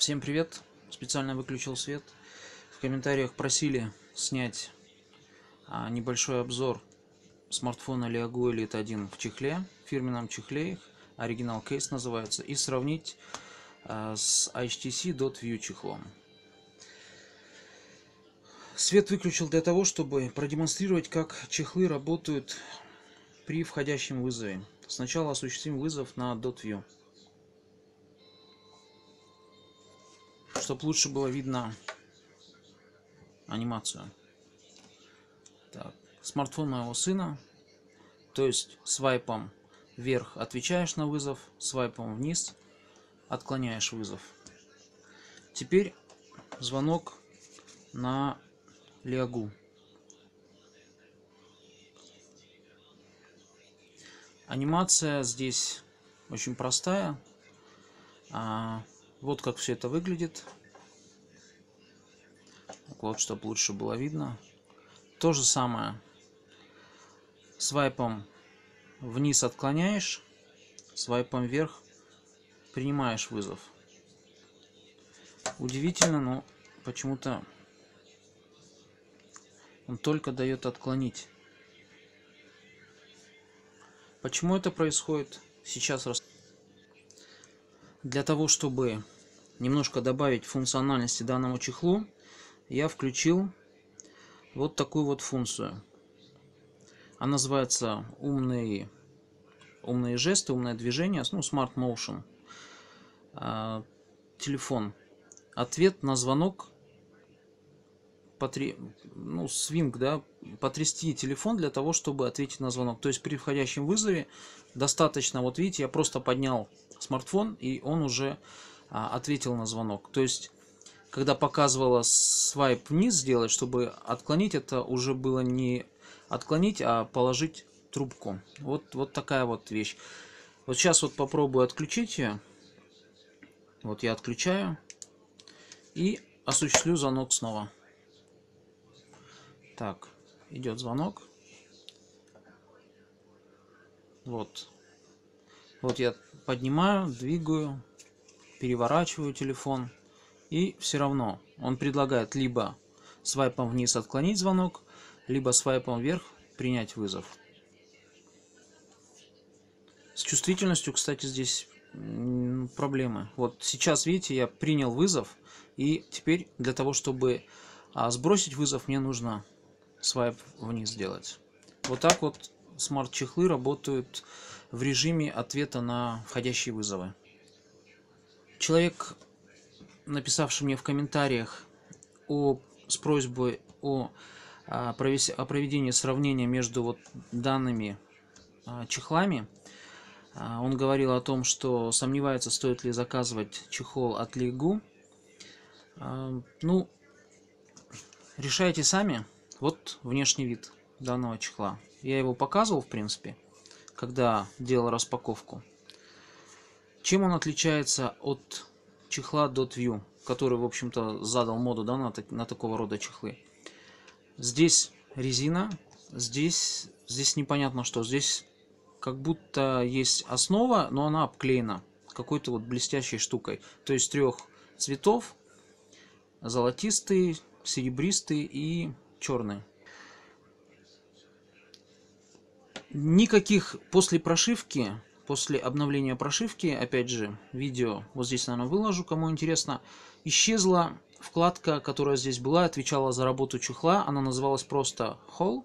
Всем привет! Специально выключил свет. В комментариях просили снять а, небольшой обзор смартфона Leagu Elite 1 в чехле, в фирменном чехле, оригинал кейс называется, и сравнить а, с HTC Dot View чехлом. Свет выключил для того, чтобы продемонстрировать, как чехлы работают при входящем вызове. Сначала осуществим вызов на Dot View. Чтобы лучше было видно анимацию. Так, смартфон моего сына. То есть свайпом вверх отвечаешь на вызов, свайпом вниз отклоняешь вызов. Теперь звонок на Лиагу. Анимация здесь очень простая. А, вот как все это выглядит вот, чтобы лучше было видно. То же самое. Свайпом вниз отклоняешь, свайпом вверх принимаешь вызов. Удивительно, но почему-то он только дает отклонить. Почему это происходит? Сейчас рас... Для того, чтобы немножко добавить функциональности данному чехлу, я включил вот такую вот функцию. Она называется умные, умные жесты, умное движение, ну, Smart Motion. А, телефон. Ответ на звонок потри... ну, свинг, да, потрясти телефон для того, чтобы ответить на звонок. То есть при входящем вызове достаточно, вот видите, я просто поднял смартфон, и он уже а, ответил на звонок. То есть когда показывала свайп вниз сделать, чтобы отклонить, это уже было не отклонить, а положить трубку. Вот, вот такая вот вещь. Вот сейчас вот попробую отключить ее. Вот я отключаю. И осуществлю звонок снова. Так, идет звонок. Вот. Вот я поднимаю, двигаю, переворачиваю телефон. И все равно он предлагает либо свайпом вниз отклонить звонок, либо свайпом вверх принять вызов. С чувствительностью, кстати, здесь проблемы. Вот сейчас, видите, я принял вызов, и теперь для того, чтобы а, сбросить вызов, мне нужно свайп вниз сделать. Вот так вот смарт-чехлы работают в режиме ответа на входящие вызовы. Человек написавший мне в комментариях о, с просьбой о, о, о проведении сравнения между вот данными а, чехлами. А, он говорил о том, что сомневается, стоит ли заказывать чехол от Лигу. А, ну, решайте сами. Вот внешний вид данного чехла. Я его показывал, в принципе, когда делал распаковку. Чем он отличается от чехла DotView, который, в общем-то, задал моду да, на, на такого рода чехлы. Здесь резина, здесь, здесь непонятно что. Здесь как будто есть основа, но она обклеена какой-то вот блестящей штукой. То есть трех цветов, золотистый, серебристый и черный. Никаких после прошивки после обновления прошивки, опять же, видео вот здесь, наверное, выложу, кому интересно, исчезла вкладка, которая здесь была, отвечала за работу чехла, она называлась просто Hall,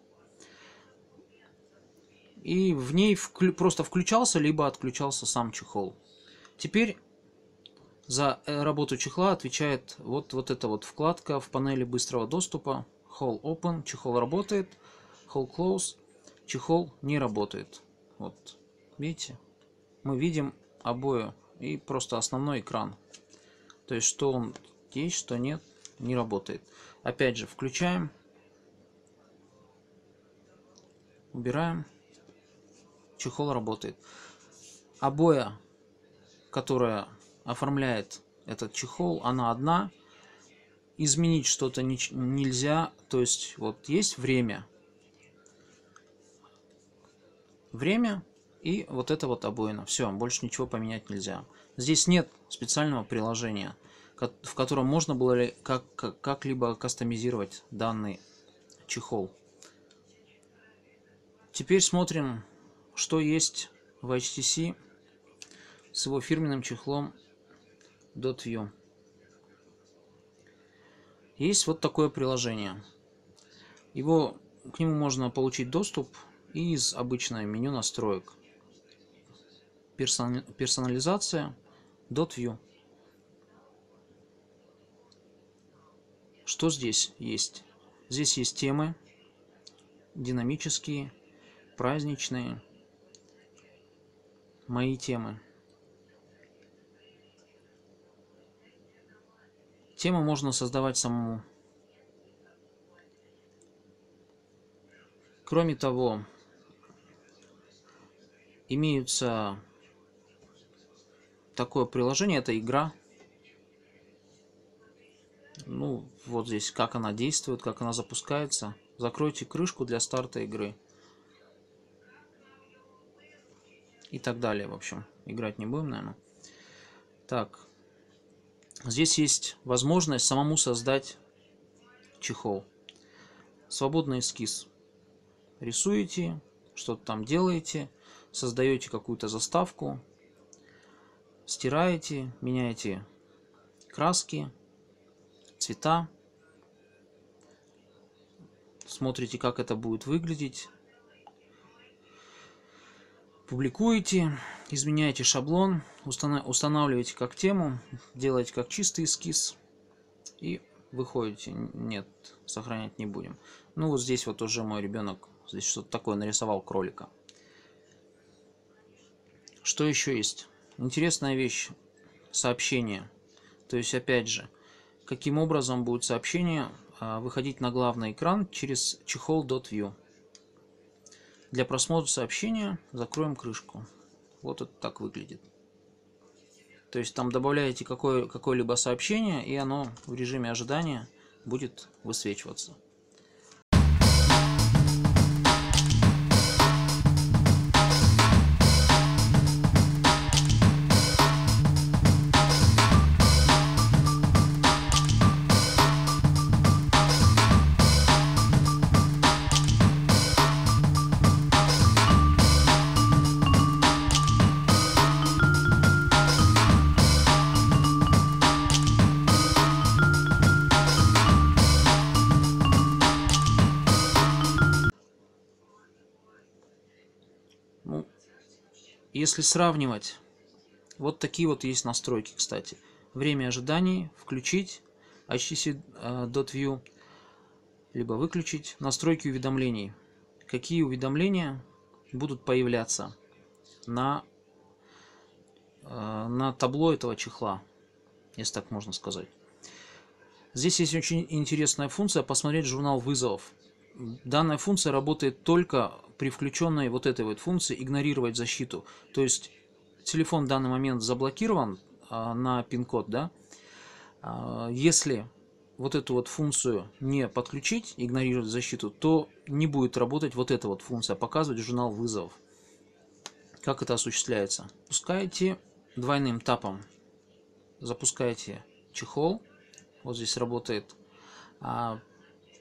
и в ней вклю просто включался, либо отключался сам чехол. Теперь за э, работу чехла отвечает вот, вот эта вот вкладка в панели быстрого доступа. Hall Open, чехол работает, Hall Close, чехол не работает. Вот, видите? Мы видим обои и просто основной экран. То есть, что он есть, что нет, не работает. Опять же, включаем. Убираем. Чехол работает. Обоя, которая оформляет этот чехол, она одна. Изменить что-то нельзя. То есть, вот есть время. Время и вот это вот обоина. Все, больше ничего поменять нельзя. Здесь нет специального приложения. в котором можно было ли как, как-либо кастомизировать данный чехол. Теперь смотрим, что есть в HTC с его фирменным чехлом .view. Есть вот такое приложение. Его, к нему можно получить доступ из обычного меню настроек. Персонализация .view. Что здесь есть? Здесь есть темы динамические, праздничные, мои темы. Темы можно создавать самому. Кроме того, имеются такое приложение, это игра. Ну, вот здесь, как она действует, как она запускается. Закройте крышку для старта игры. И так далее, в общем. Играть не будем, наверное. Так. Здесь есть возможность самому создать чехол. Свободный эскиз. Рисуете, что-то там делаете, создаете какую-то заставку, стираете, меняете краски, цвета, смотрите, как это будет выглядеть, публикуете, изменяете шаблон, устанавливаете как тему, делаете как чистый эскиз и выходите. Нет, сохранять не будем. Ну вот здесь вот уже мой ребенок здесь что-то такое нарисовал кролика. Что еще есть? Интересная вещь. Сообщение. То есть, опять же, каким образом будет сообщение а, выходить на главный экран через чехол .view. Для просмотра сообщения закроем крышку. Вот это так выглядит. То есть там добавляете какое, какое-либо сообщение, и оно в режиме ожидания будет высвечиваться. Если сравнивать, вот такие вот есть настройки, кстати. Время ожидания, включить HTC.view, э, либо выключить настройки уведомлений. Какие уведомления будут появляться на, э, на табло этого чехла, если так можно сказать. Здесь есть очень интересная функция посмотреть журнал вызовов. Данная функция работает только при включенной вот этой вот функции игнорировать защиту. То есть телефон в данный момент заблокирован а, на пин-код, да? А, если вот эту вот функцию не подключить, игнорировать защиту, то не будет работать вот эта вот функция, показывать журнал вызовов. Как это осуществляется? Пускаете двойным тапом, запускаете чехол, вот здесь работает а,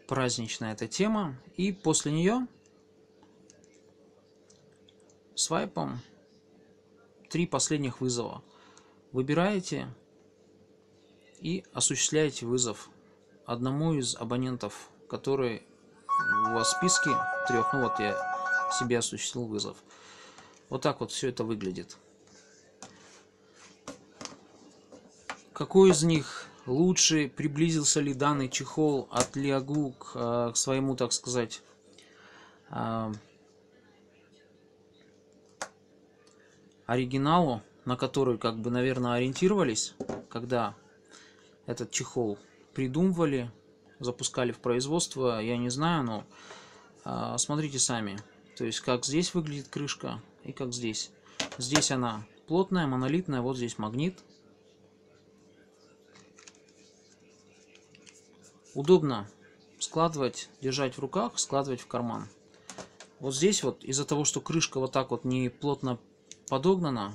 праздничная эта тема, и после нее свайпом три последних вызова. Выбираете и осуществляете вызов одному из абонентов, который у вас в списке трех. Ну вот я себе осуществил вызов. Вот так вот все это выглядит. Какой из них лучше, приблизился ли данный чехол от Лиагу к, э, к своему, так сказать, э, оригиналу, на который, как бы, наверное, ориентировались, когда этот чехол придумывали, запускали в производство, я не знаю, но э, смотрите сами. То есть, как здесь выглядит крышка и как здесь. Здесь она плотная, монолитная, вот здесь магнит. Удобно складывать, держать в руках, складывать в карман. Вот здесь вот, из-за того, что крышка вот так вот не плотно подогнана,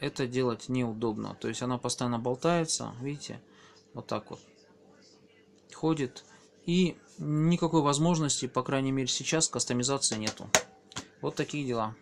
это делать неудобно. То есть она постоянно болтается, видите, Вот так вот. Ходит. И никакой возможности, по крайней мере сейчас, кастомизации нету. Вот такие дела.